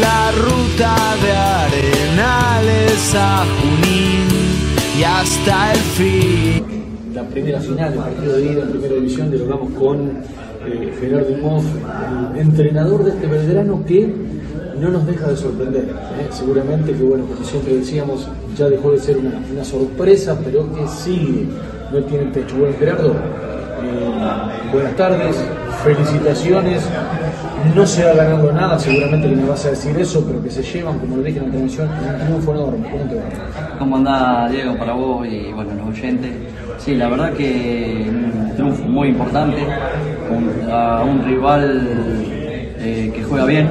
la ruta de Arenales a Junín y hasta el fin. La primera final, el partido de ida en primera división, dialogamos con eh, Gerardo Moff, entrenador de este Belgrano que no nos deja de sorprender. ¿eh? Seguramente que, bueno, como siempre decíamos, ya dejó de ser una, una sorpresa, pero que sigue, no tiene techo. Bueno, Gerardo, eh, buenas tardes, felicitaciones. No se ha ganado nada, seguramente que me vas a decir eso, pero que se llevan, como lo dije en la transmisión, un triunfo. ¿Cómo te va? ¿Cómo anda Diego para vos y bueno, los oyentes? Sí, la verdad que un triunfo muy importante contra un rival eh, que juega bien.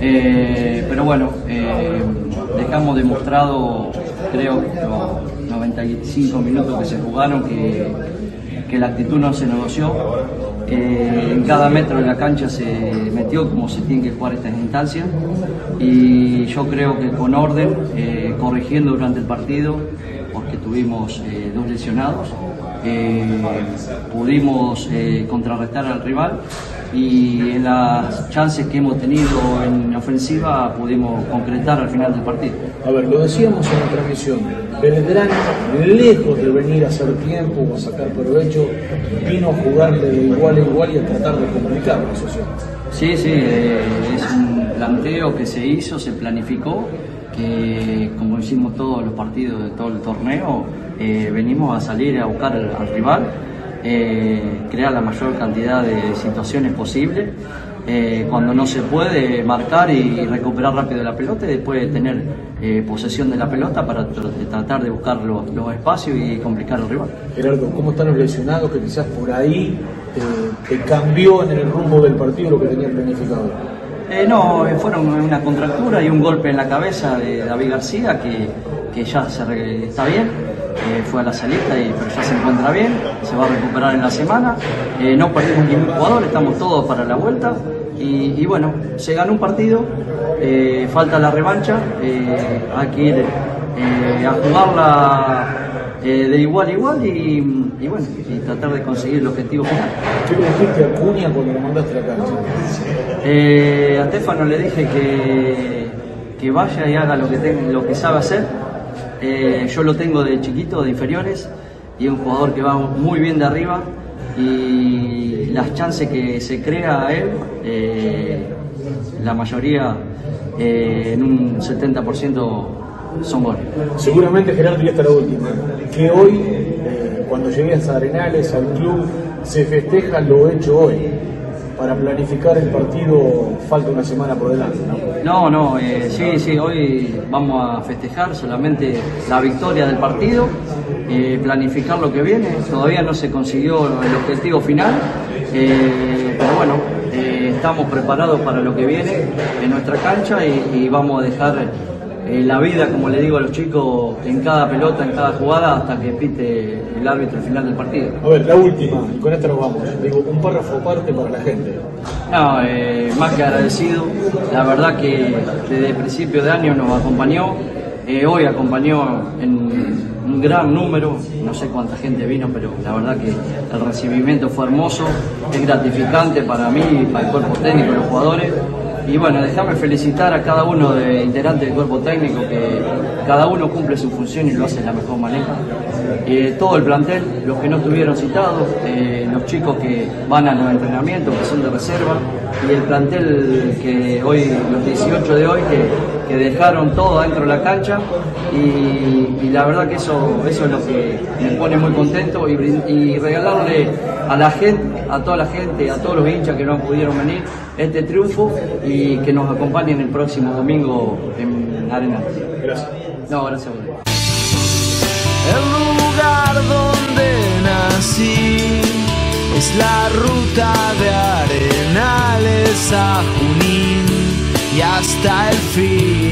Eh, pero bueno, eh, dejamos demostrado, creo, los 95 minutos que se jugaron, que, que la actitud no se negoció, que en cada metro de la cancha se metió como se tiene que jugar estas instancias y yo creo que con orden, eh, corrigiendo durante el partido, porque tuvimos eh, dos lesionados, eh, pudimos eh, contrarrestar al rival y en las chances que hemos tenido en ofensiva pudimos concretar al final del partido. A ver, lo decíamos en la transmisión, Belgrano, lejos de venir a hacer tiempo o a sacar provecho, vino a jugar de igual a igual y a tratar de comunicar la asociación. Sí, sí, eh, es un planteo que se hizo, se planificó, que como hicimos todos los partidos de todo el torneo, eh, venimos a salir a buscar al, al rival, eh, crear la mayor cantidad de situaciones posible. eh, cuando no se puede marcar y recuperar rápido la pelota y después tener eh, posesión de la pelota para tr- tratar de buscar los, los espacios y complicar al rival. Gerardo, ¿cómo están los lesionados que quizás por ahí te cambió en el rumbo del partido lo que tenían planificado? No, fueron una contractura y un golpe en la cabeza de David García que, que ya se está bien, eh, fue a la salita y pero ya se encuentra bien, se va a recuperar en la semana. Eh, no perdimos ningún jugador, estamos todos para la vuelta y, y bueno, se ganó un partido, eh, falta la revancha, hay que ir a jugarla de igual a igual y, y bueno, y tratar de conseguir el objetivo final. ¿Qué le dijiste a Cunha cuando lo mandaste a la cancha? A Stefano le dije que, que vaya y haga lo que, lo que sabe hacer. Eh, yo lo tengo de chiquito, de inferiores, y es un jugador que va muy bien de arriba. Y las chances que se crea a él, eh, la mayoría eh, en un 70% son goles. Seguramente Gerardo y esta es la última. Que hoy, cuando llegues a Arenales, al club, se festeja lo hecho hoy. Para planificar el partido falta una semana por delante, ¿no? No, no, eh, sí, sí, hoy vamos a festejar solamente la victoria del partido, eh, planificar lo que viene, todavía no se consiguió el objetivo final, eh, pero bueno, estamos preparados para lo que viene en nuestra cancha y, y vamos a dejar eh, la vida, como le digo a los chicos, en cada pelota, en cada jugada, hasta que pite el árbitro al final del partido. A ver, la última, y con esta nos vamos. Digo, un párrafo aparte para la gente. No, eh, más que agradecido. La verdad que desde el principio de año nos acompañó. eh, hoy acompañó en un gran número. No sé cuánta gente vino, pero la verdad que el recibimiento fue hermoso. Es gratificante para mí, para el cuerpo técnico los jugadores. Y bueno, déjame felicitar a cada uno de integrantes del cuerpo técnico que cada uno cumple su función y lo hace de la mejor manera. Eh, todo el plantel, los que no estuvieron citados, eh, los chicos que van a los entrenamientos, que son de reserva, y el plantel que hoy, los 18 de hoy, que, que dejaron todo dentro de la cancha, y, la verdad que eso, eso es lo que me pone muy contento, y, regalarle a la gente, a toda la gente, a todos los hinchas que no pudieron venir, este triunfo, que nos acompañen el próximo domingo en Arena. Gracias. No, gracias a ustedes. El lugar donde nací es la ruta de Arenales a Junín y hasta el fin.